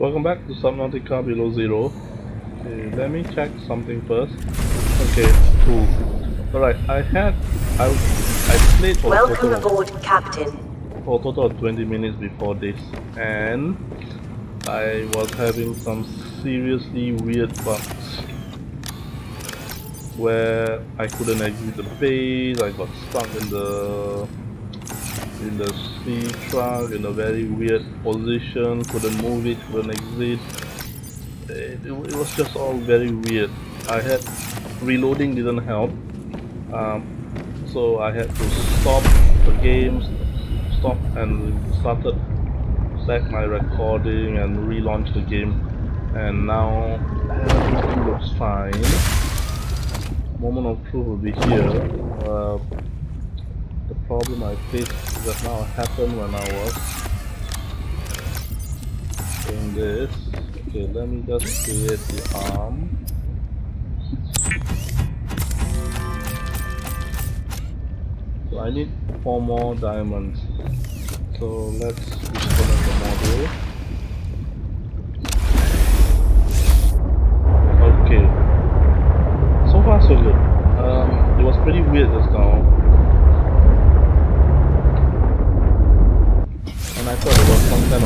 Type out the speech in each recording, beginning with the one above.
Welcome back to Subnautica Below Zero. Okay, let me check something first. Okay, cool. Alright, I had I I played for Welcome a total, aboard, Captain. for a total of 20 minutes before this and I was having some seriously weird bugs where I couldn't exit the base, I got stuck in the in the sea truck in a very weird position, couldn't move it, couldn't exit. It, it was just all very weird. I had reloading didn't help, um, so I had to stop the game, stop and started back my recording and relaunch the game, and now everything looks fine. Moment of truth will be here. Uh, problem I faced just now happened when I was doing this. Okay, let me just create the arm. So I need four more diamonds. So let's disconnect the module. Okay. So far so good. Um, it was pretty weird just now. and I thought it was some kind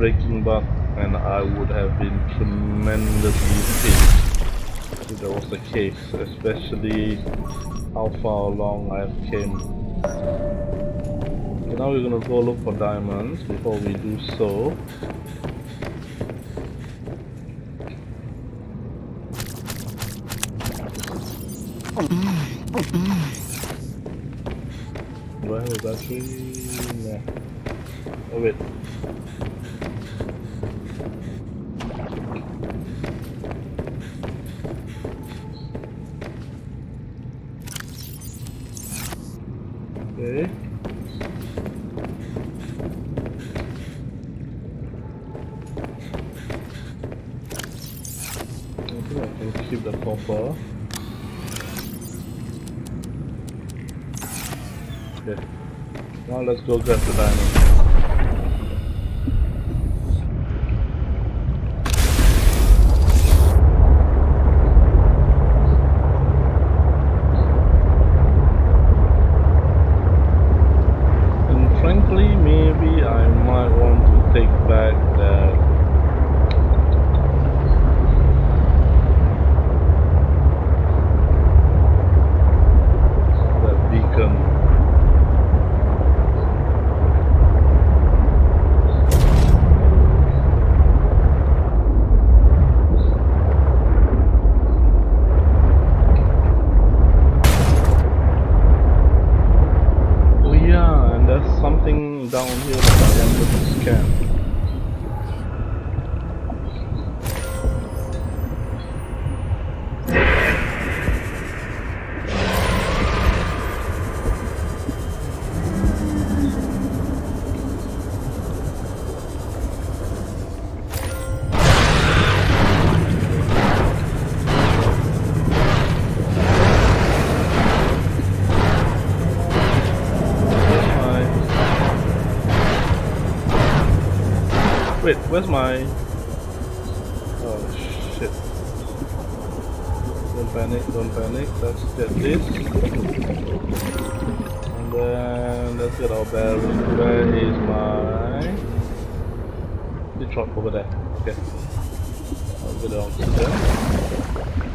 breaking bug and I would have been tremendously pissed if that was the case, especially how far along I've came. Now we're gonna go look for diamonds before we do so. Do I have a. Oh wait. Now let's go get the diamond. Where's my... Oh shit. Don't panic, don't panic. Let's get this. And then let's get our barrel. Where is my... The truck over there. Okay. I'll get it on to there.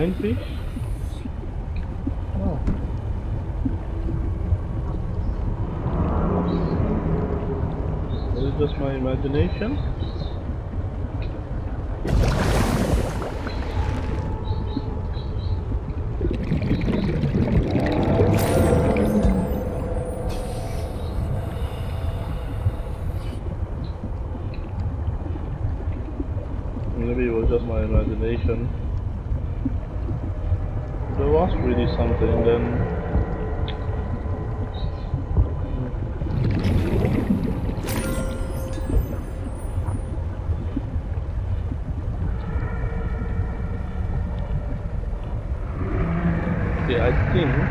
With the I think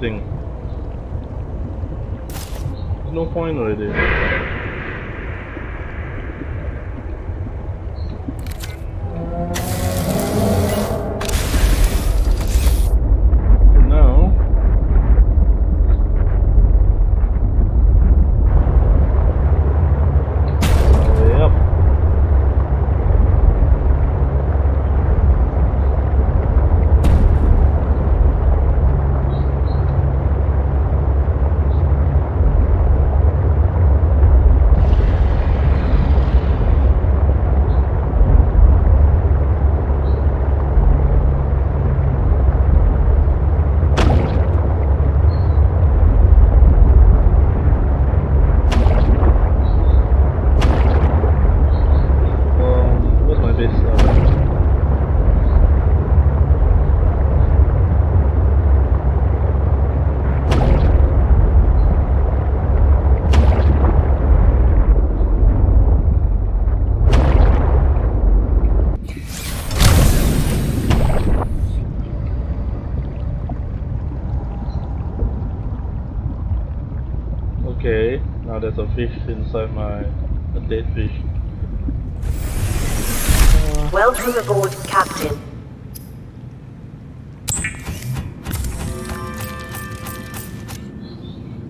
There's no point already. Now, yep. Okay, now there's a fish inside my a dead fish. Uh, Welcome aboard, Captain.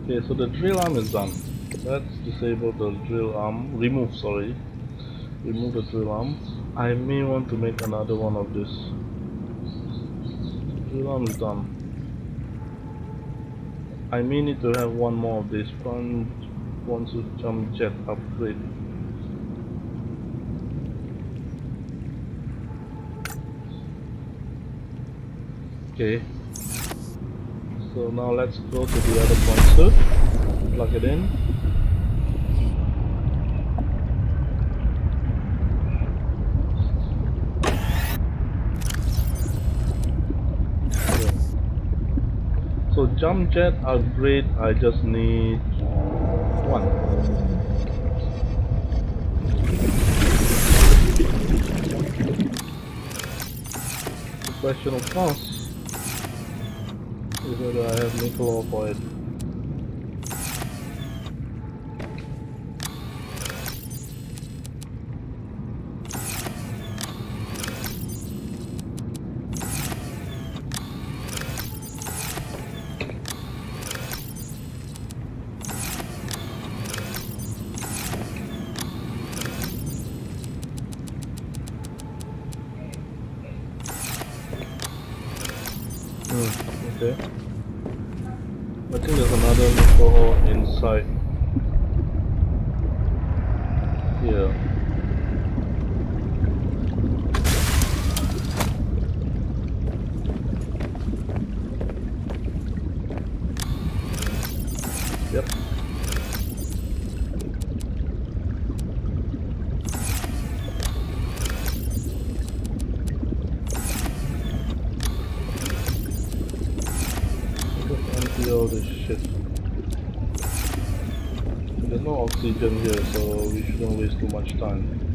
Okay, so the drill arm is done. Let's disable the drill arm. Remove, sorry. Remove the drill arm. I may want to make another one of this. Drill arm is done. I may need to have one more of this. One, one to jump jet upgrade. Okay, so now let's go to the other pointer, plug it in. So jump jet upgrade, I just need one. Question of cost whether I have nickel for it. This shit. There's no oxygen here, so we shouldn't waste too much time.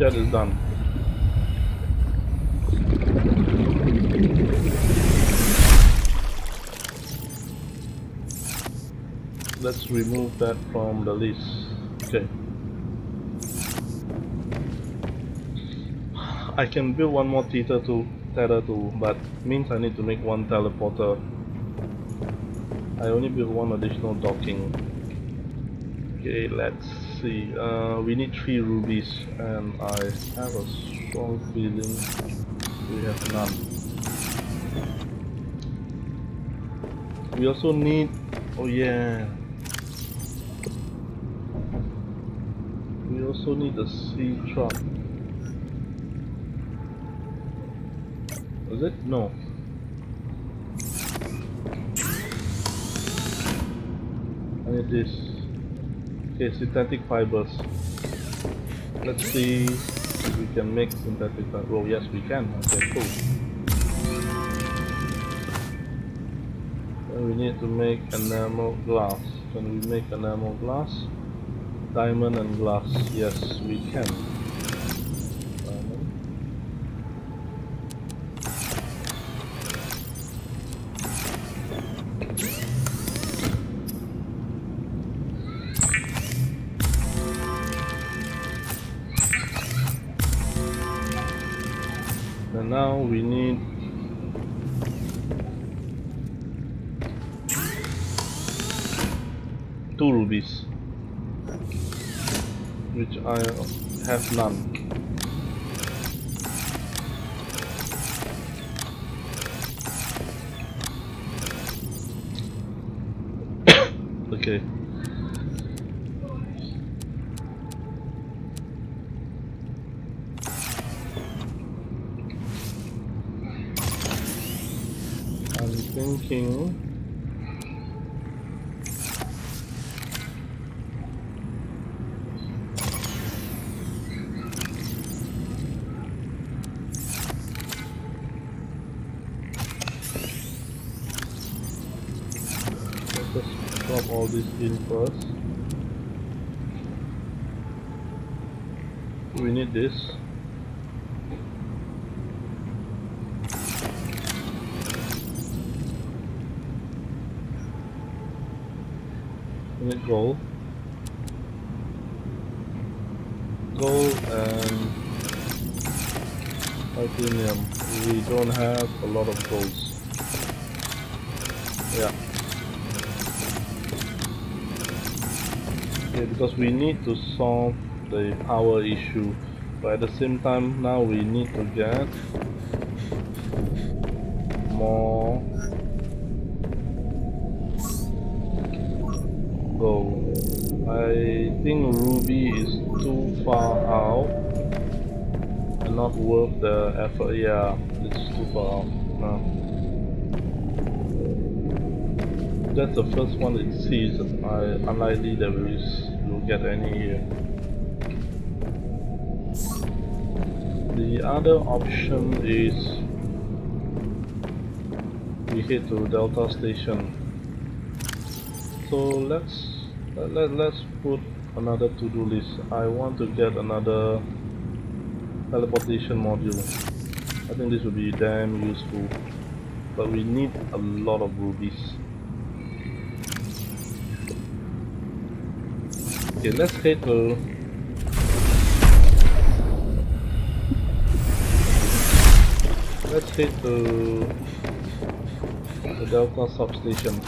Is done. Let's remove that from the list. Okay. I can build one more tether to tether to, but means I need to make one teleporter. I only build one additional docking. Okay, let's see. Uh, we need three rubies, and I have a strong feeling we have none. We also need. Oh yeah. We also need a sea truck. Is it? No. I need this. Okay, synthetic fibers. Let's see if we can make synthetic fibers. Oh, yes, we can. Okay, cool. We need to make enamel glass. Can we make enamel glass? Diamond and glass. Yes, we can. Now we need two rubies, which I have none. okay. I'm thinking let's just drop all this in first we need this. We need gold. Gold and titanium we don't have a lot of golds. Yeah Okay, because we need to solve the power issue, but at the same time now we need to get more gold. I think ruby is too far out and not worth the effort. Yeah, it's too far out. No. That's the first one it sees. I unlikely that we will get any here. The other option is we head to Delta Station. So let's let, let, let's put another to-do list. I want to get another teleportation module. I think this will be damn useful. But we need a lot of rubies. Let's head to Let's head to the Delta substation.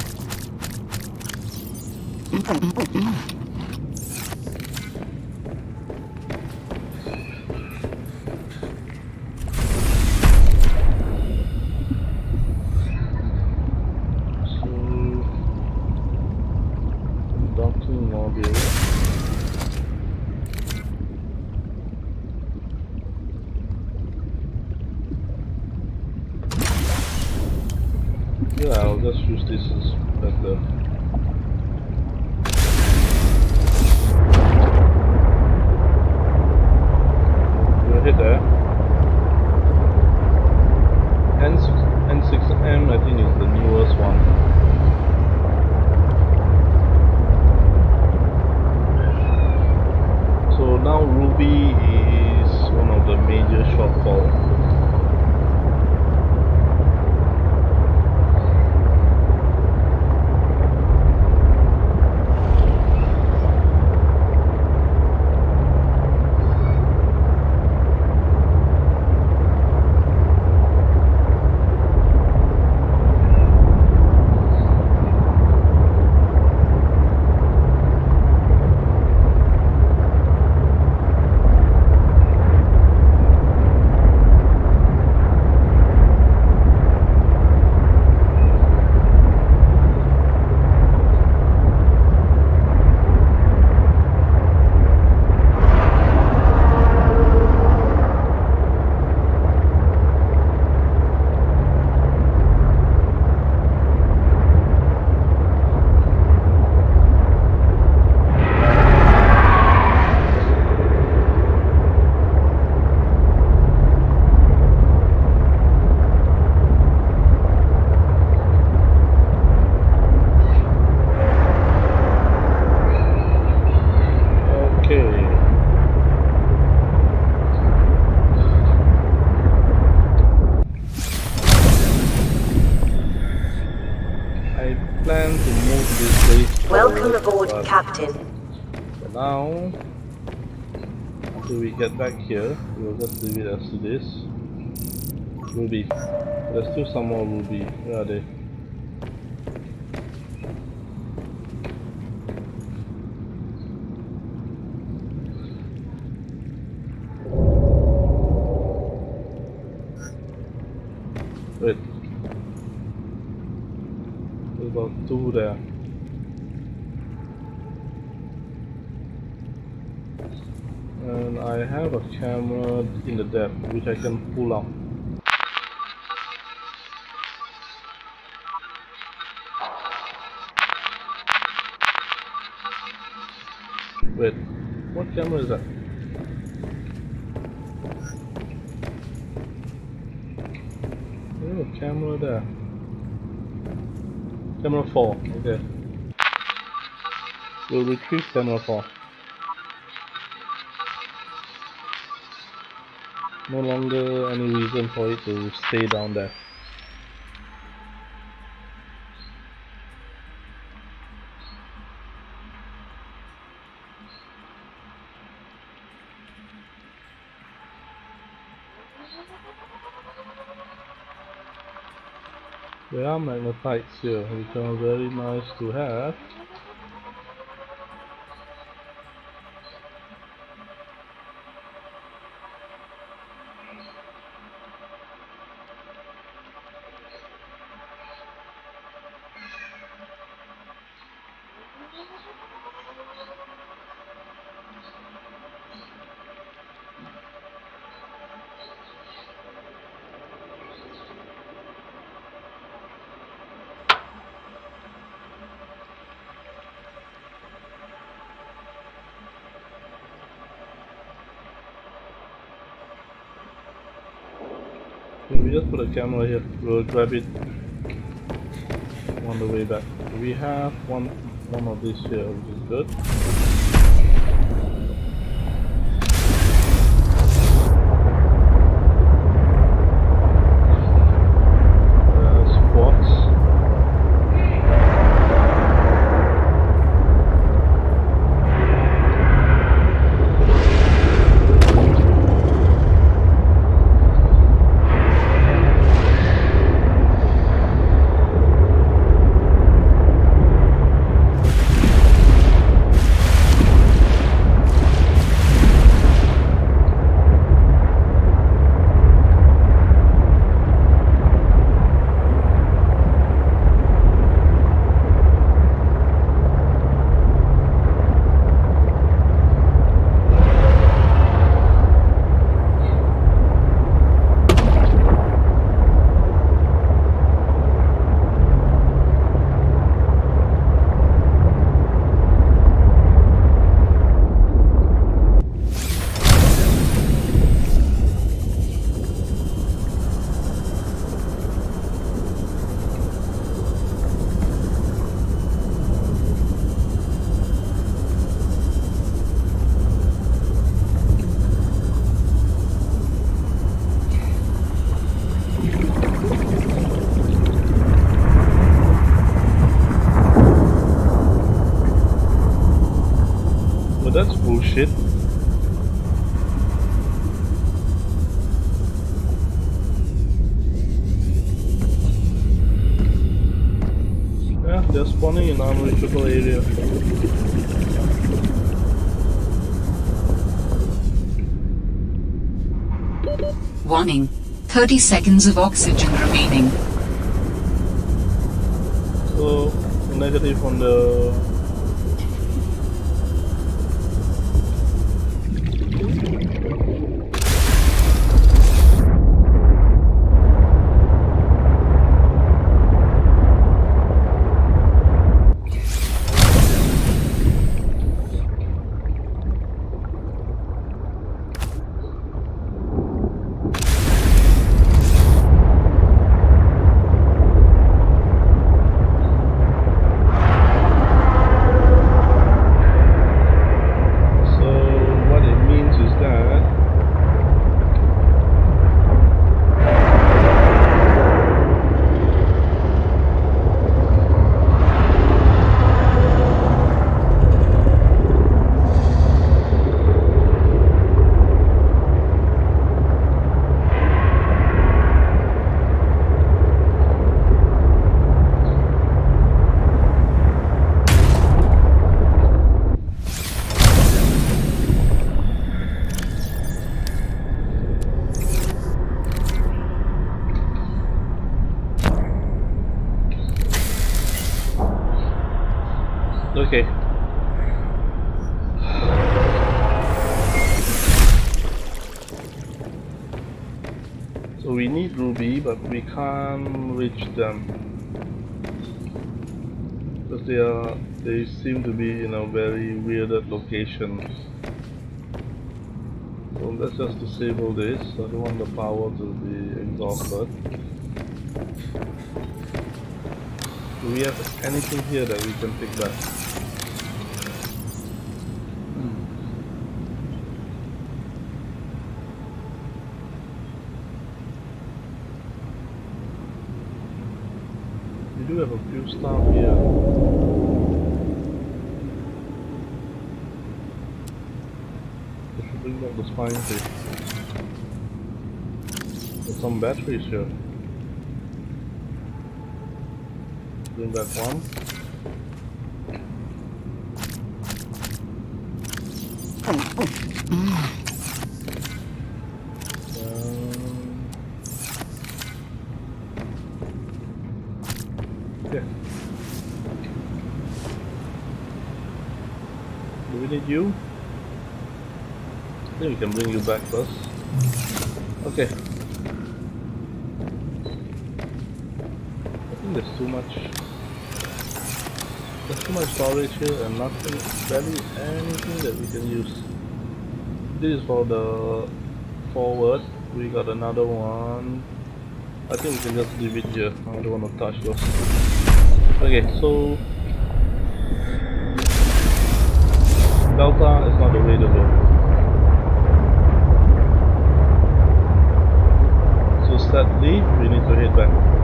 get back here, we'll just leave it as it is. Ruby. There's still some more Ruby. Where are they? Wait. There's about two there. And I have a camera in the depth which I can pull out. Wait, what camera is that? Oh, camera there. Camera 4, okay. We'll retrieve camera 4. No longer any reason for it to stay down there. There are magnetites here, which are very nice to have. We just put a camera here. We'll grab it on the way back. We have one one of these here, which is good. Uh, squats. Well, that's bullshit. Yeah, they're spawning in unreachable area. Warning. 30 seconds of oxygen remaining. So, negative on the can't reach them. Because they are, they seem to be in a very weird location. So let's just disable this. I don't want the power to be exhausted. Do we have anything here that we can pick back? Few stuff here. Should bring the spine. There's some batteries here. Bring back one. Okay. I think there's too much. There's too much storage here and nothing, barely anything that we can use. This is for the forward. We got another one. I think we can just leave it here. I don't want to touch those. Okay, so Delta is not the way to go. So sadly, we need to hit back.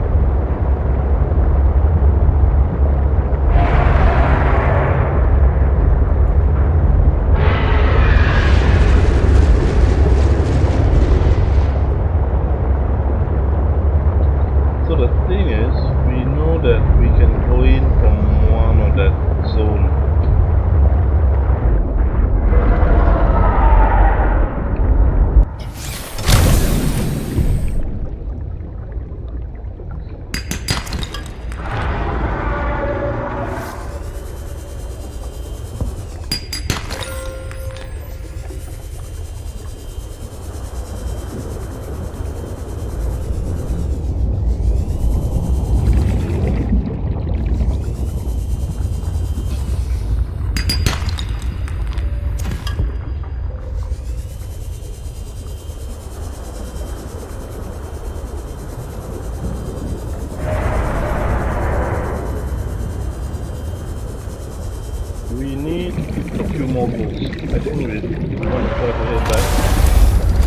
A few more goals. I think we want to to head back.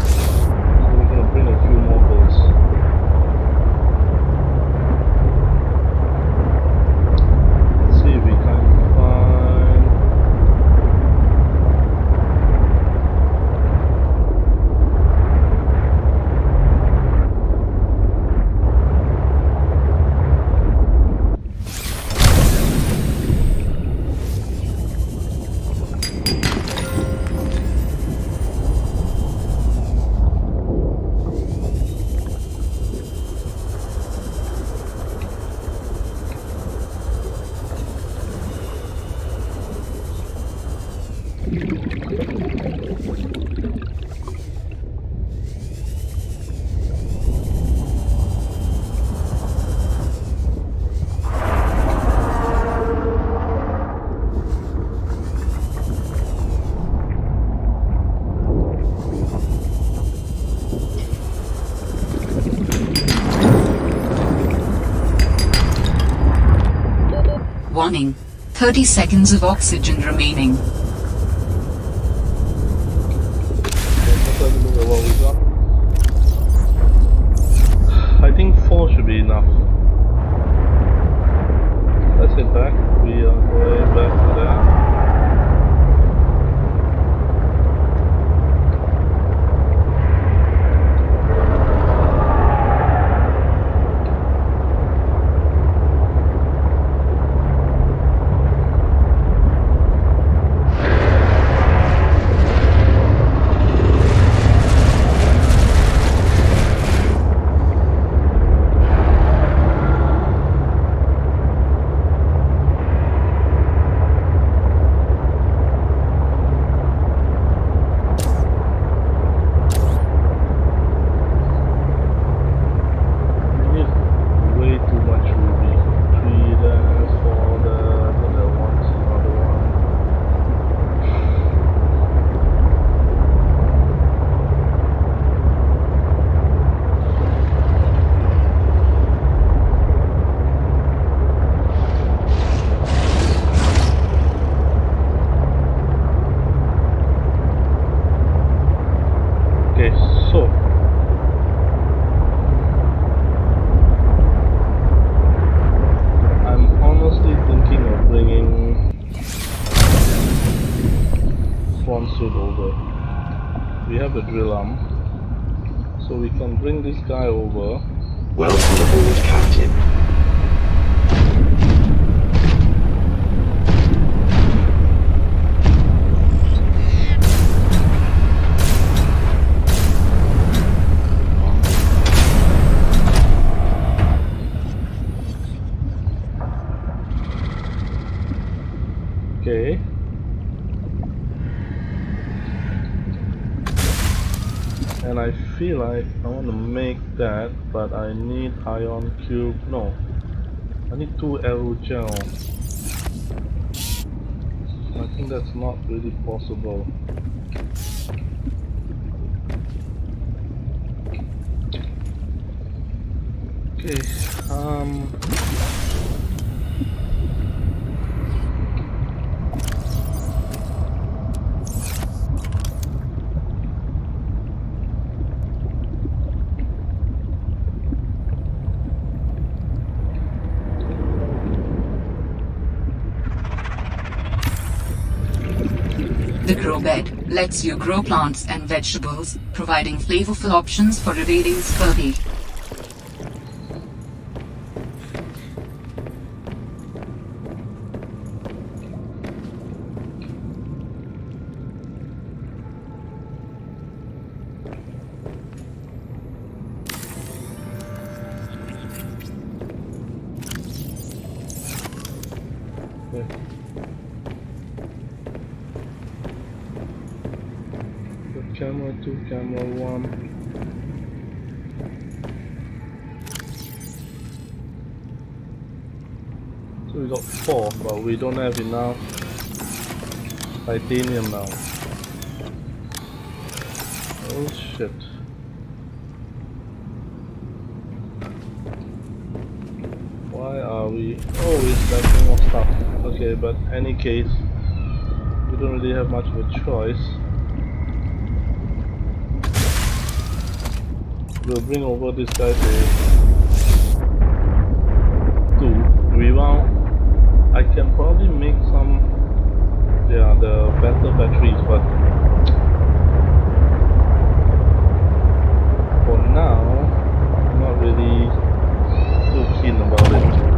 So we're gonna bring a few more goals. Let's see if we can find. Warning. 30 seconds of oxygen remaining. Over. We have a drill arm. So we can bring this guy over. Welcome aboard, Captain. I feel like I want to make that, but I need ion cube. No, I need two aerogel. I think that's not really possible. Okay, um. The grow bed lets you grow plants and vegetables, providing flavorful options for evading scurvy. We don't have enough titanium now. Oh shit. Why are we... always we're stacking more stuff. Okay, but any case, we don't really have much of a choice. We'll bring over this guy to. We want. I can probably make some. Yeah, the better batteries, but for now, I'm not really too keen about it.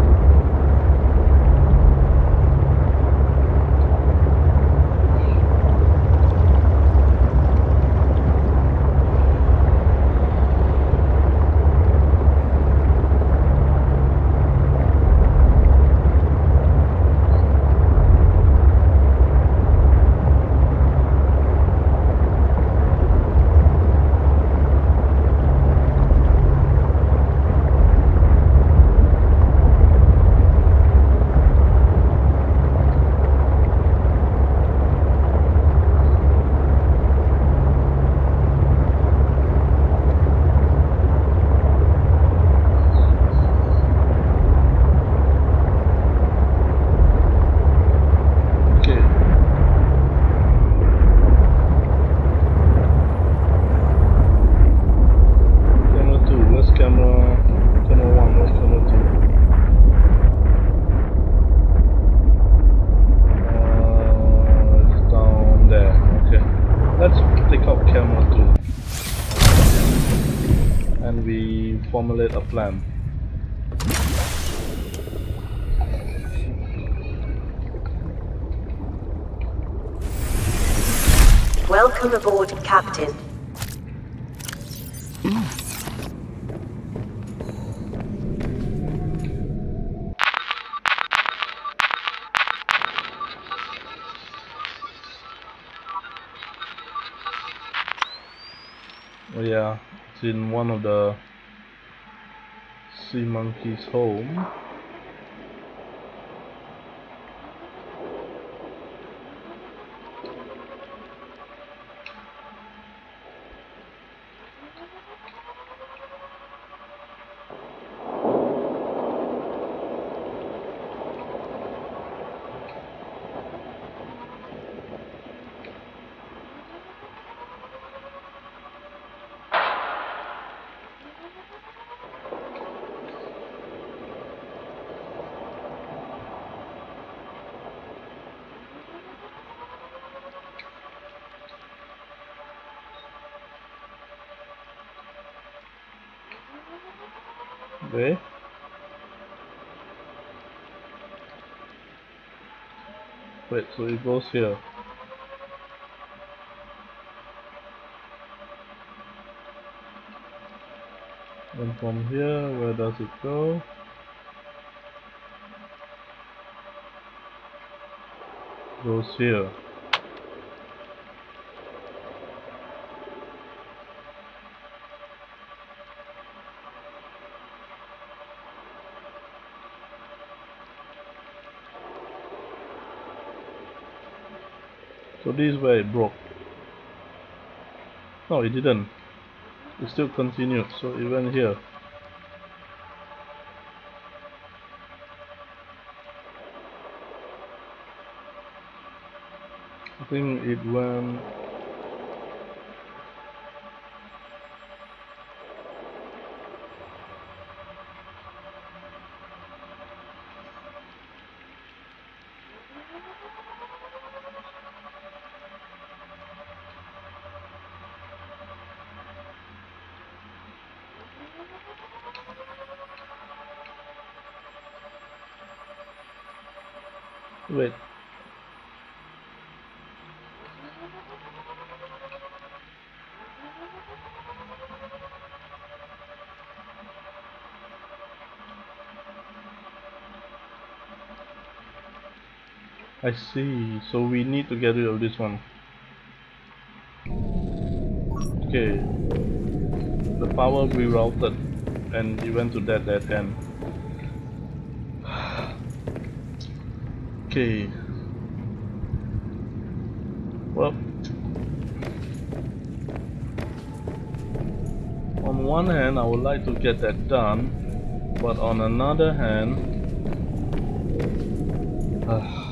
Okay. Camera two. Where's camera? Camera one. Where's camera two? Uh, it's down there. Okay. Let's take out camera two, and we formulate. Welcome aboard, Captain. Oh yeah, it's in one of the monkeys' home. Wait, so it goes here. And from here, where does it go? Goes here. This is where it broke. No, it didn't. It still continued, so it went here. I think it went Wait. I see. So we need to get rid of this one. Okay. The power rerouted and it went to that dead end. Okay. Well, on one hand, I would like to get that done, but on another hand, uh,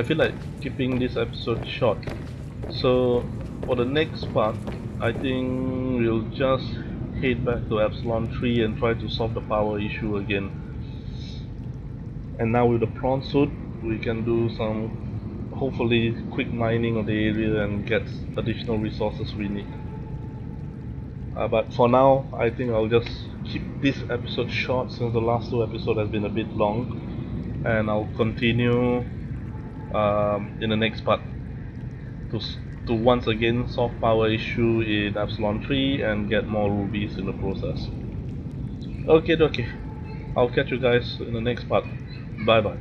I feel like keeping this episode short. So, for the next part, I think we'll just head back to Epsilon 3 and try to solve the power issue again. And now with the prawn suit we can do some hopefully quick mining of the area and get additional resources we need. Uh, but for now I think I'll just keep this episode short since the last two episodes has been a bit long. And I'll continue um, in the next part. To, to once again solve power issue in Epsilon 3 and get more rubies in the process. Okay okay I'll catch you guys in the next part. Bye bye.